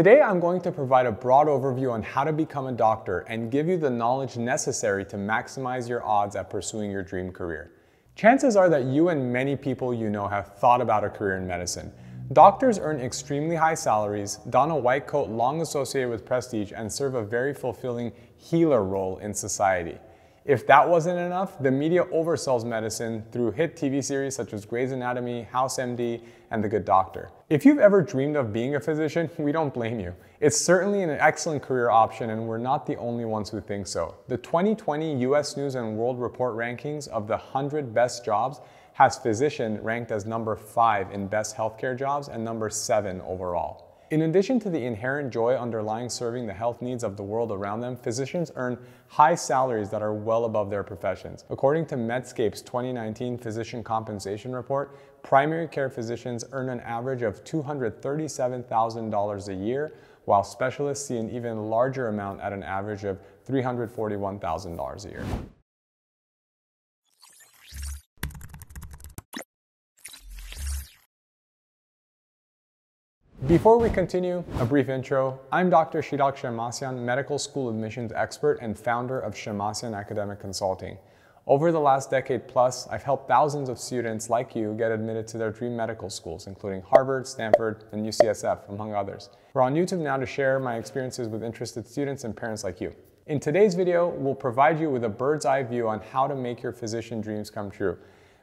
Today, I'm going to provide a broad overview on how to become a doctor and give you the knowledge necessary to maximize your odds at pursuing your dream career. Chances are that you and many people you know have thought about a career in medicine. Doctors earn extremely high salaries, don a white coat long associated with prestige, and serve a very fulfilling healer role in society. If that wasn't enough, the media oversells medicine through hit TV series such as Grey's Anatomy, House MD, and The Good Doctor. If you've ever dreamed of being a physician, we don't blame you. It's certainly an excellent career option and we're not the only ones who think so. The 2020 US News and World Report rankings of the 100 best jobs has physician ranked as number 5 in best healthcare jobs and number 7 overall. In addition to the inherent joy underlying serving the health needs of the world around them, physicians earn high salaries that are well above their professions. According to Medscape's 2019 Physician Compensation Report, primary care physicians earn an average of $237,000 a year, while specialists see an even larger amount at an average of $341,000 a year. Before we continue, a brief intro. I'm Dr. Chirag Shemmassian, medical school admissions expert and founder of Shemmassian Academic Consulting. Over the last decade plus, I've helped thousands of students like you get admitted to their dream medical schools, including Harvard, Stanford, and UCSF, among others. We're on YouTube now to share my experiences with interested students and parents like you. In today's video, we'll provide you with a bird's eye view on how to make your physician dreams come true.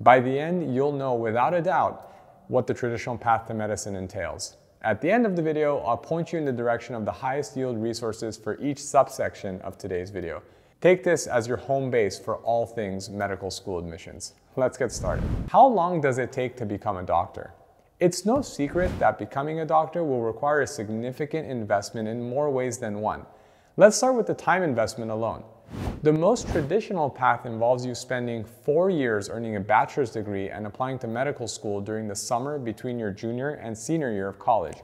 By the end, you'll know without a doubt what the traditional path to medicine entails. At the end of the video, I'll point you in the direction of the highest yield resources for each subsection of today's video. Take this as your home base for all things medical school admissions. Let's get started. How long does it take to become a doctor? It's no secret that becoming a doctor will require a significant investment in more ways than one. Let's start with the time investment alone. The most traditional path involves you spending four years earning a bachelor's degree and applying to medical school during the summer between your junior and senior year of college.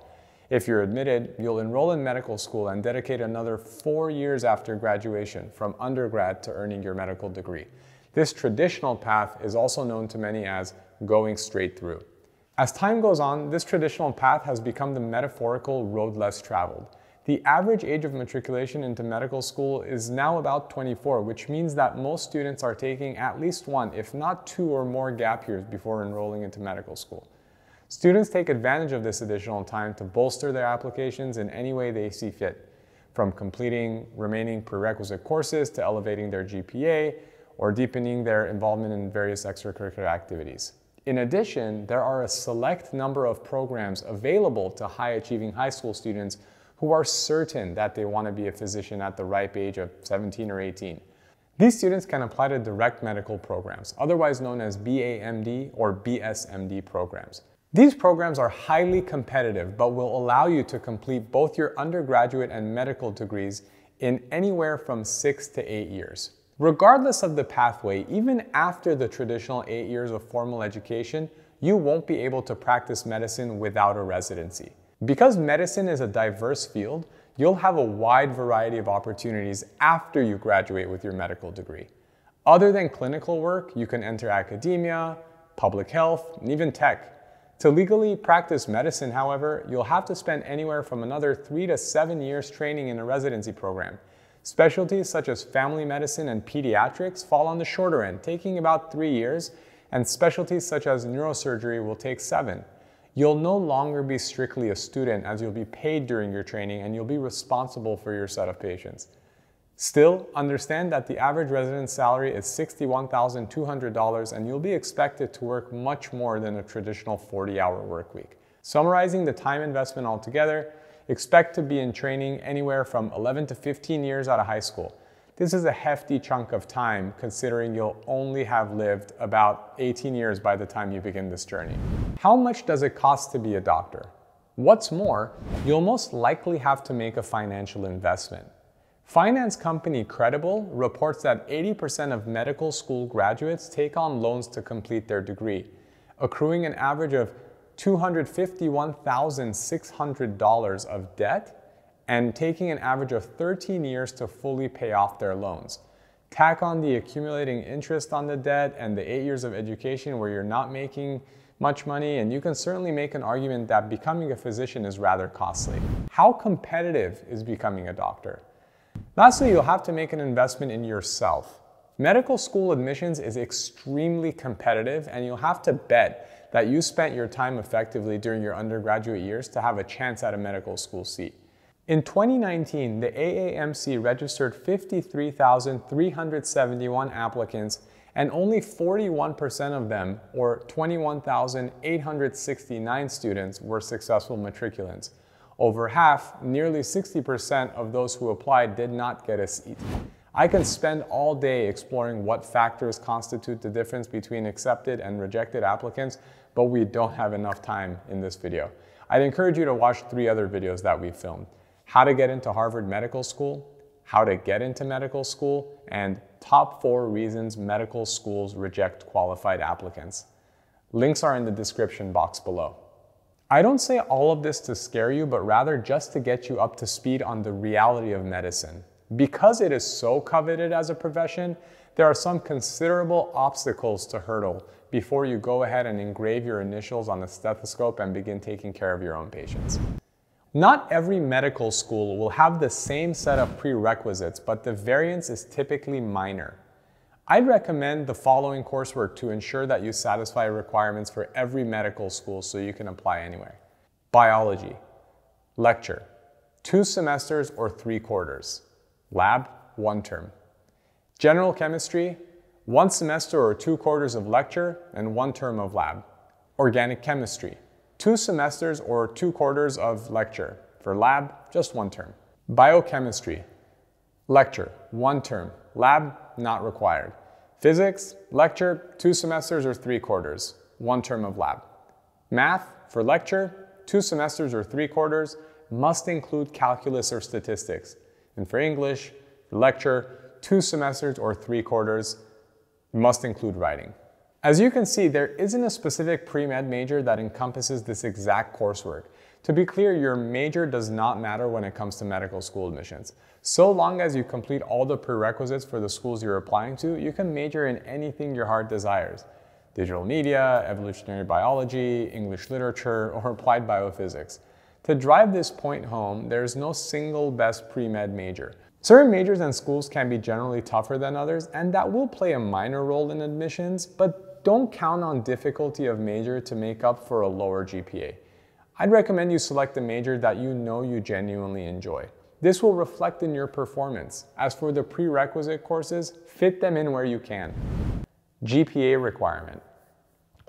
If you're admitted, you'll enroll in medical school and dedicate another four years after graduation from undergrad to earning your medical degree. This traditional path is also known to many as going straight through. As time goes on, this traditional path has become the metaphorical road less traveled. The average age of matriculation into medical school is now about 24, which means that most students are taking at least one, if not two or more gap years before enrolling into medical school. Students take advantage of this additional time to bolster their applications in any way they see fit, from completing remaining prerequisite courses to elevating their GPA or deepening their involvement in various extracurricular activities. In addition, there are a select number of programs available to high achieving high school students who are certain that they want to be a physician at the ripe age of 17 or 18. These students can apply to direct medical programs, otherwise known as BAMD or BSMD programs. These programs are highly competitive but will allow you to complete both your undergraduate and medical degrees in anywhere from six to eight years. Regardless of the pathway, even after the traditional eight years of formal education, you won't be able to practice medicine without a residency. Because medicine is a diverse field, you'll have a wide variety of opportunities after you graduate with your medical degree. Other than clinical work, you can enter academia, public health, and even tech. To legally practice medicine, however, you'll have to spend anywhere from another three to seven years training in a residency program. Specialties such as family medicine and pediatrics fall on the shorter end, taking about three years, and specialties such as neurosurgery will take seven. You'll no longer be strictly a student as you'll be paid during your training and you'll be responsible for your set of patients. Still, understand that the average resident salary is $61,200 and you'll be expected to work much more than a traditional 40-hour work week. Summarizing the time investment altogether, expect to be in training anywhere from 11 to 15 years out of high school. This is a hefty chunk of time considering you'll only have lived about 18 years by the time you begin this journey. How much does it cost to be a doctor? What's more, you'll most likely have to make a financial investment. Finance company Credible reports that 80% of medical school graduates take on loans to complete their degree, accruing an average of $251,600 of debt and taking an average of 13 years to fully pay off their loans. Tack on the accumulating interest on the debt and the eight years of education where you're not making much money, and you can certainly make an argument that becoming a physician is rather costly. How competitive is becoming a doctor? Lastly, you'll have to make an investment in yourself. Medical school admissions is extremely competitive, and you'll have to bet that you spent your time effectively during your undergraduate years to have a chance at a medical school seat. In 2019, the AAMC registered 53,371 applicants and only 41% of them, or 21,869 students, were successful matriculants. Over half, nearly 60% of those who applied did not get a seat. I can spend all day exploring what factors constitute the difference between accepted and rejected applicants, but we don't have enough time in this video. I'd encourage you to watch three other videos that we filmed. How to get into Harvard Medical School, how to get into medical school, and top four reasons medical schools reject qualified applicants. Links are in the description box below. I don't say all of this to scare you, but rather just to get you up to speed on the reality of medicine. Because it is so coveted as a profession, there are some considerable obstacles to hurdle before you go ahead and engrave your initials on a stethoscope and begin taking care of your own patients. Not every medical school will have the same set of prerequisites, but the variance is typically minor. I'd recommend the following coursework to ensure that you satisfy requirements for every medical school so you can apply anywhere. Biology, lecture, two semesters or three quarters. Lab, one term. General chemistry, one semester or two quarters of lecture and one term of lab. Organic chemistry, two semesters or two quarters of lecture. For lab, just one term. Biochemistry, lecture, one term. Lab, not required. Physics, lecture, two semesters or three quarters, one term of lab. Math, for lecture, two semesters or three quarters, must include calculus or statistics. And for English, lecture, two semesters or three quarters, must include writing. As you can see, there isn't a specific pre-med major that encompasses this exact coursework. To be clear, your major does not matter when it comes to medical school admissions. So long as you complete all the prerequisites for the schools you're applying to, you can major in anything your heart desires. Digital media, evolutionary biology, English literature, or applied biophysics. To drive this point home, there's no single best pre-med major. Certain majors and schools can be generally tougher than others, and that will play a minor role in admissions, but don't count on difficulty of major to make up for a lower GPA. I'd recommend you select a major that you know you genuinely enjoy. This will reflect in your performance. As for the prerequisite courses, fit them in where you can. GPA requirement.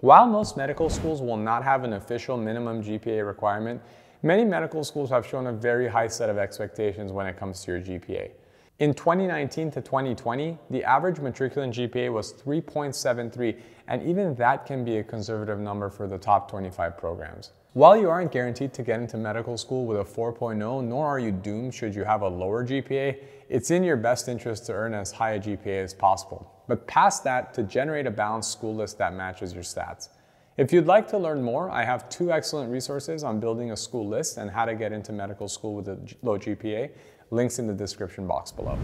While most medical schools will not have an official minimum GPA requirement, many medical schools have shown a very high set of expectations when it comes to your GPA. In 2019 to 2020, the average matriculant GPA was 3.73, and even that can be a conservative number for the top 25 programs. While you aren't guaranteed to get into medical school with a 4.0, nor are you doomed should you have a lower GPA, it's in your best interest to earn as high a GPA as possible. But past that, to generate a balanced school list that matches your stats. If you'd like to learn more, I have two excellent resources on building a school list and how to get into medical school with a low GPA links in the description box below.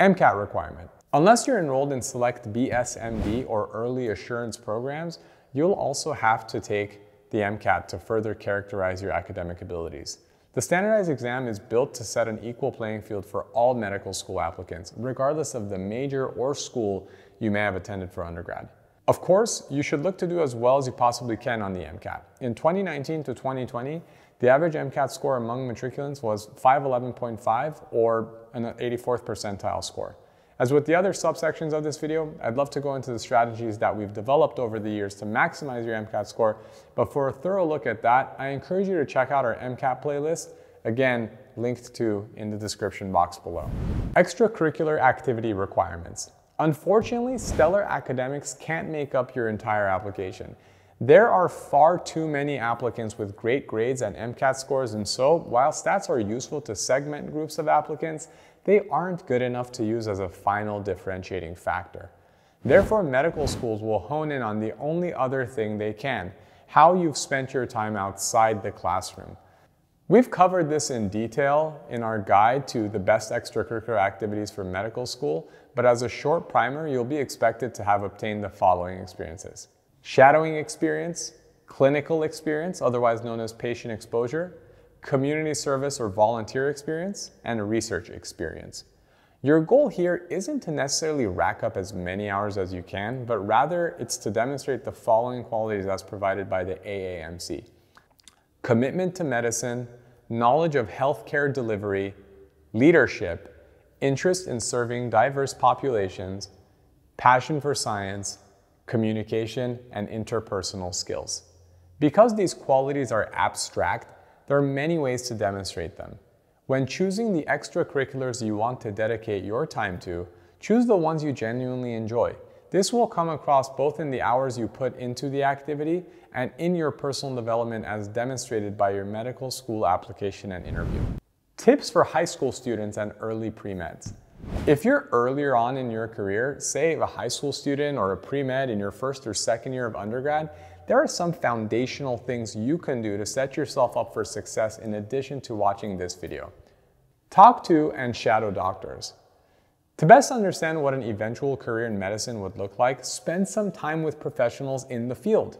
MCAT requirement. Unless you're enrolled in select BSMD or early assurance programs, you'll also have to take the MCAT to further characterize your academic abilities. The standardized exam is built to set an equal playing field for all medical school applicants, regardless of the major or school you may have attended for undergrad. Of course, you should look to do as well as you possibly can on the MCAT. In 2019 to 2020, the average MCAT score among matriculants was 511.5 or an 84th percentile score. As with the other subsections of this video, I'd love to go into the strategies that we've developed over the years to maximize your MCAT score, but for a thorough look at that, I encourage you to check out our MCAT playlist, again, linked to in the description box below. Extracurricular activity requirements. Unfortunately, stellar academics can't make up your entire application. There are far too many applicants with great grades and MCAT scores, and so while stats are useful to segment groups of applicants, they aren't good enough to use as a final differentiating factor. Therefore, medical schools will hone in on the only other thing they can, how you've spent your time outside the classroom. We've covered this in detail in our guide to the best extracurricular activities for medical school, but as a short primer, you'll be expected to have obtained the following experiences shadowing experience, clinical experience, otherwise known as patient exposure, community service or volunteer experience, and research experience. Your goal here isn't to necessarily rack up as many hours as you can, but rather it's to demonstrate the following qualities as provided by the AAMC. Commitment to medicine, knowledge of healthcare delivery, leadership, interest in serving diverse populations, passion for science, communication, and interpersonal skills. Because these qualities are abstract, there are many ways to demonstrate them. When choosing the extracurriculars you want to dedicate your time to, choose the ones you genuinely enjoy. This will come across both in the hours you put into the activity and in your personal development as demonstrated by your medical school application and interview. Tips for high school students and early pre-meds. If you're earlier on in your career, say a high school student or a pre-med in your first or second year of undergrad, there are some foundational things you can do to set yourself up for success in addition to watching this video. Talk to and shadow doctors. To best understand what an eventual career in medicine would look like, spend some time with professionals in the field.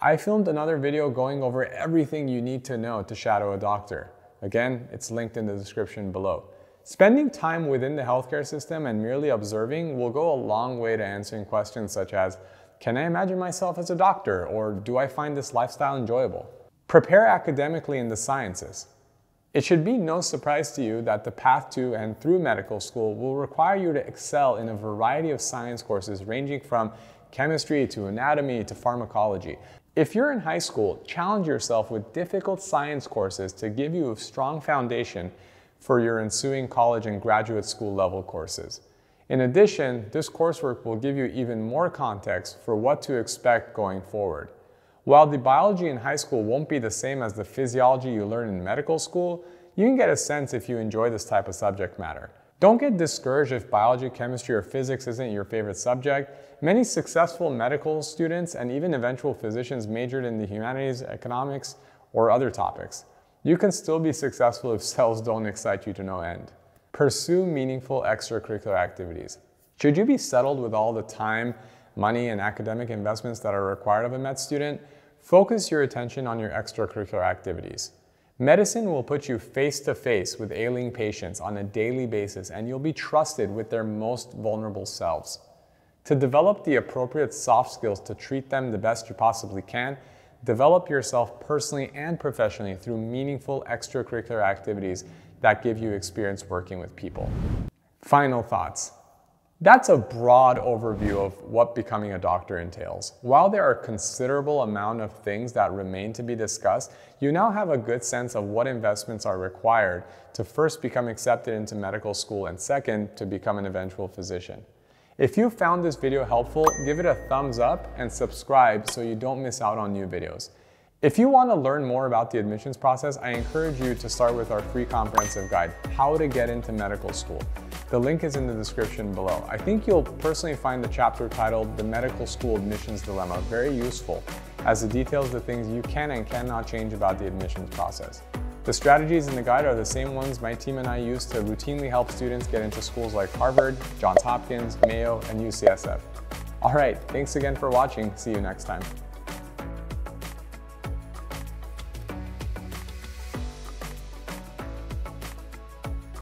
I filmed another video going over everything you need to know to shadow a doctor. Again, it's linked in the description below. Spending time within the healthcare system and merely observing will go a long way to answering questions such as, can I imagine myself as a doctor, or do I find this lifestyle enjoyable? Prepare academically in the sciences. It should be no surprise to you that the path to and through medical school will require you to excel in a variety of science courses ranging from chemistry to anatomy to pharmacology. If you're in high school, challenge yourself with difficult science courses to give you a strong foundation for your ensuing college and graduate school level courses. In addition, this coursework will give you even more context for what to expect going forward. While the biology in high school won't be the same as the physiology you learn in medical school, you can get a sense if you enjoy this type of subject matter. Don't get discouraged if biology, chemistry, or physics isn't your favorite subject. Many successful medical students and even eventual physicians majored in the humanities, economics, or other topics. You can still be successful if cells don't excite you to no end. Pursue meaningful extracurricular activities. Should you be settled with all the time, money, and academic investments that are required of a med student, focus your attention on your extracurricular activities. Medicine will put you face to face with ailing patients on a daily basis, and you'll be trusted with their most vulnerable selves. To develop the appropriate soft skills to treat them the best you possibly can, develop yourself personally and professionally through meaningful extracurricular activities that give you experience working with people. Final thoughts. That's a broad overview of what becoming a doctor entails. While there are considerable amount of things that remain to be discussed, you now have a good sense of what investments are required to first become accepted into medical school and second, to become an eventual physician. If you found this video helpful, give it a thumbs up and subscribe so you don't miss out on new videos. If you want to learn more about the admissions process, I encourage you to start with our free comprehensive guide, How to Get into Medical School. The link is in the description below. I think you'll personally find the chapter titled The Medical School Admissions Dilemma very useful, as it details the things you can and cannot change about the admissions process. The strategies in the guide are the same ones my team and I use to routinely help students get into schools like Harvard, Johns Hopkins, Mayo, and UCSF. All right, thanks again for watching. See you next time.